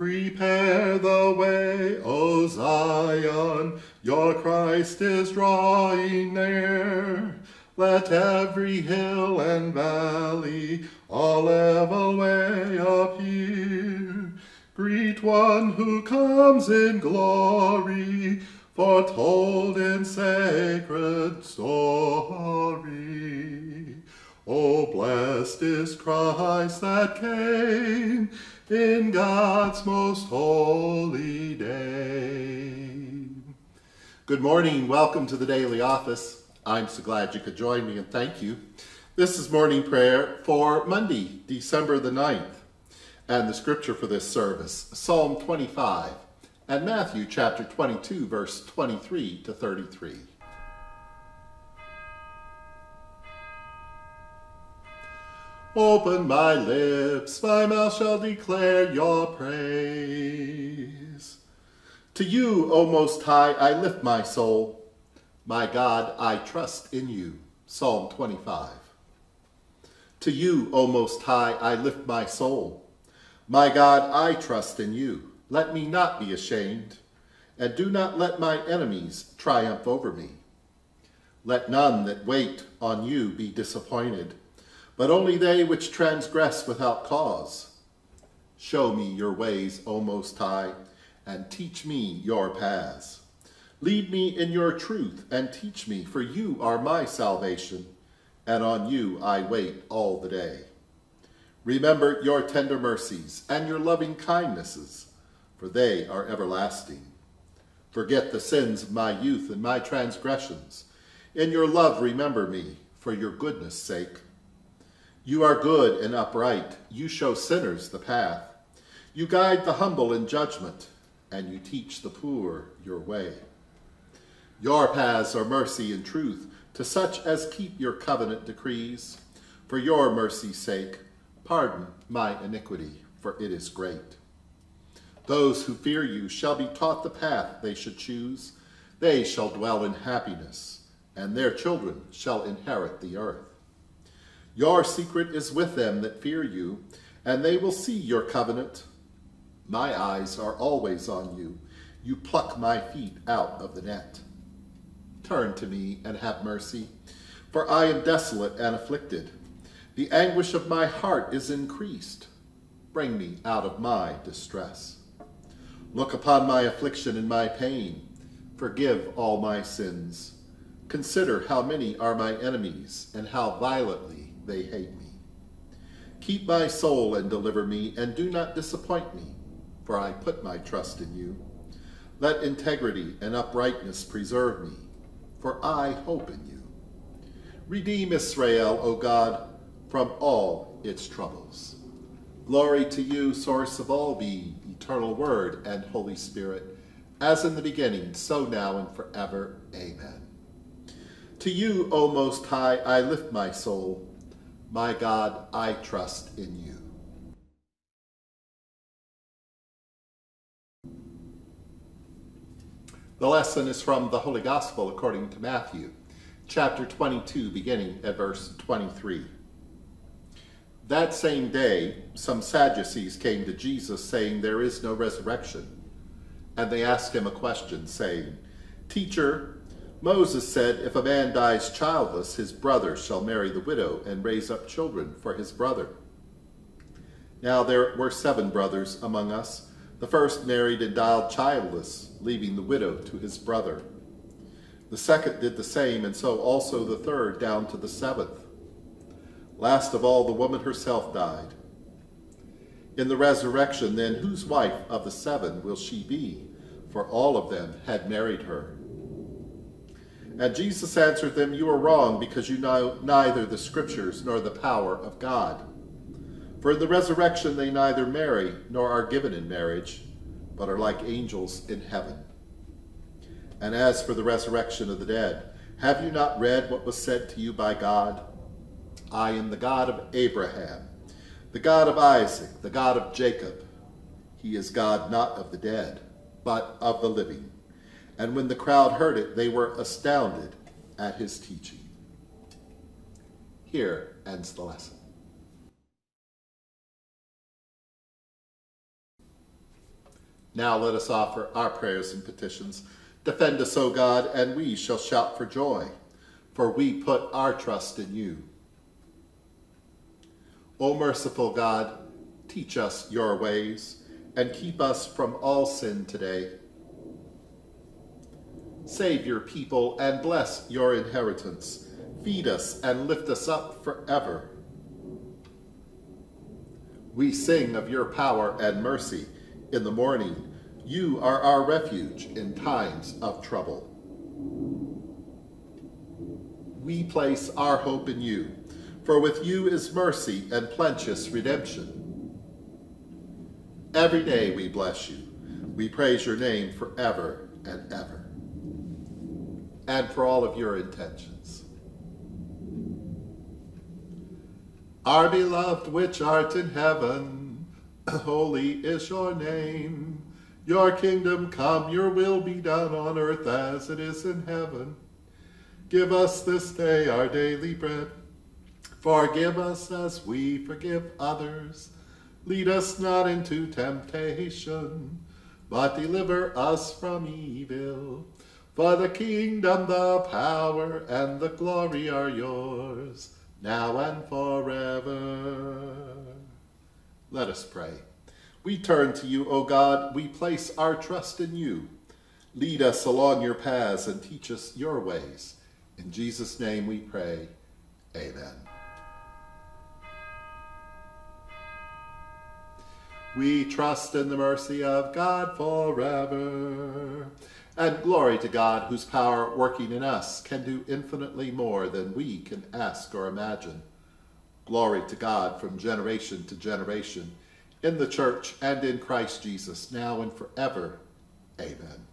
Prepare the way, O Zion, your Christ is drawing near. Let every hill and valley all level way appear. Greet one who comes in glory, foretold in sacred story. Oh, blessed is Christ that came in God's most holy day. Good morning. Welcome to the Daily Office. I'm so glad you could join me and thank you. This is morning prayer for Monday, December the 9th. And the scripture for this service, Psalm 25 and Matthew chapter 22, verse 23 to 33. Open my lips, my mouth shall declare your praise. To you, O Most High, I lift my soul. My God, I trust in you. Psalm 25. To you, O Most High, I lift my soul. My God, I trust in you. Let me not be ashamed, and do not let my enemies triumph over me. Let none that wait on you be disappointed, but only they which transgress without cause. Show me your ways, O Most High, and teach me your paths. Lead me in your truth and teach me, for you are my salvation, and on you I wait all the day. Remember your tender mercies and your loving kindnesses, for they are everlasting. Forget the sins of my youth and my transgressions. In your love remember me, for your goodness' sake. You are good and upright. You show sinners the path. You guide the humble in judgment, and you teach the poor your way. Your paths are mercy and truth to such as keep your covenant decrees. For your mercy's sake, pardon my iniquity, for it is great. Those who fear you shall be taught the path they should choose. They shall dwell in happiness, and their children shall inherit the earth. Your secret is with them that fear you, and they will see your covenant. My eyes are always on you. You pluck my feet out of the net. Turn to me and have mercy, for I am desolate and afflicted. The anguish of my heart is increased. Bring me out of my distress. Look upon my affliction and my pain. Forgive all my sins. Consider how many are my enemies and how violently they hate me. Keep my soul and deliver me, and do not disappoint me, for I put my trust in you. Let integrity and uprightness preserve me for I hope in you. Redeem Israel, O God, from all its troubles. Glory to you, source of all being, eternal word and Holy Spirit, as in the beginning, so now and forever. Amen. To you, O Most High, I lift my soul. My God, I trust in you. The lesson is from the Holy Gospel according to Matthew, chapter 22, beginning at verse 23. That same day, some Sadducees came to Jesus, saying, There is no resurrection. And they asked him a question, saying, Teacher, Moses said, If a man dies childless, his brother shall marry the widow and raise up children for his brother. Now there were seven brothers among us. The first married and died childless, leaving the widow to his brother. The second did the same, and so also the third, down to the seventh. Last of all, the woman herself died. In the resurrection, then, whose wife of the seven will she be? For all of them had married her. And Jesus answered them, You are wrong, because you know neither the Scriptures nor the power of God. For in the resurrection they neither marry nor are given in marriage, but are like angels in heaven. And as for the resurrection of the dead, have you not read what was said to you by God? I am the God of Abraham, the God of Isaac, the God of Jacob. He is God not of the dead, but of the living. And when the crowd heard it, they were astounded at his teaching. Here ends the lesson. Now let us offer our prayers and petitions. Defend us, O God, and we shall shout for joy, for we put our trust in you. O merciful God, teach us your ways, and keep us from all sin today. Save your people and bless your inheritance. Feed us and lift us up forever. We sing of your power and mercy in the morning. You are our refuge in times of trouble. We place our hope in you, for with you is mercy and plenteous redemption. Every day we bless you. We praise your name forever and ever, and for all of your intentions. Our beloved which art in heaven, holy is your name. Your kingdom come, your will be done on earth as it is in heaven. Give us this day our daily bread. Forgive us as we forgive others. Lead us not into temptation, but deliver us from evil. For the kingdom, the power, and the glory are yours, now and forever. Let us pray. We turn to you, O God. We place our trust in you. Lead us along your paths and teach us your ways. In Jesus' name we pray. Amen. We trust in the mercy of God forever. And glory to God, whose power working in us can do infinitely more than we can ask or imagine. Glory to God from generation to generation, in the church and in Christ Jesus, now and forever. Amen.